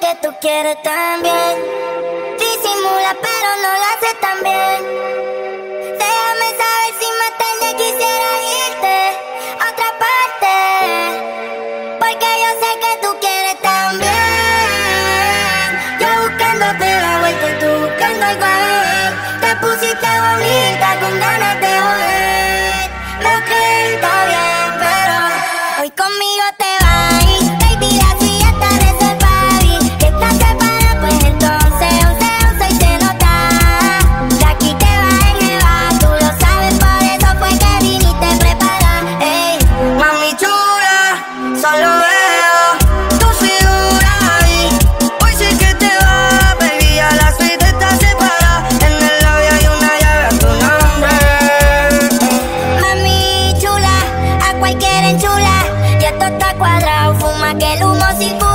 que tú quieres también. Disimula, pero no lo haces tan bien. Déjame saber si más tarde quisiera irte a otra parte. Porque yo sé que tú quieres también. Yo buscándote la vuelta y tú buscando igual. Te pusiste bonita con ganas. quieren chula, ya todo está cuadrado. Fuma que el humo circula.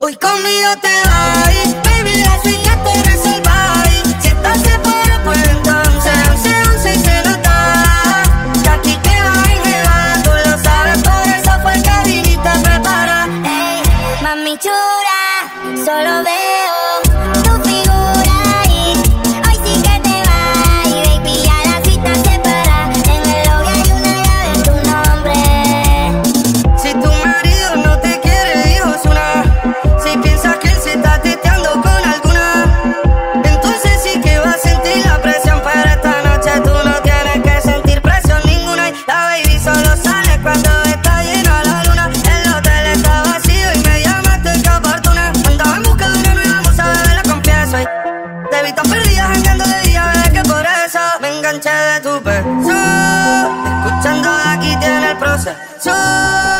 Hoy conmigo te voy, baby, así que te resolváis. Si estás separado, pues entonces 11, 11 y se nos da. Que aquí te va y me va, tú lo sabes, por eso fue que viniste a preparar. Mami chula, solo ve. de tu peso. Escuchando aquí tiene el proceso.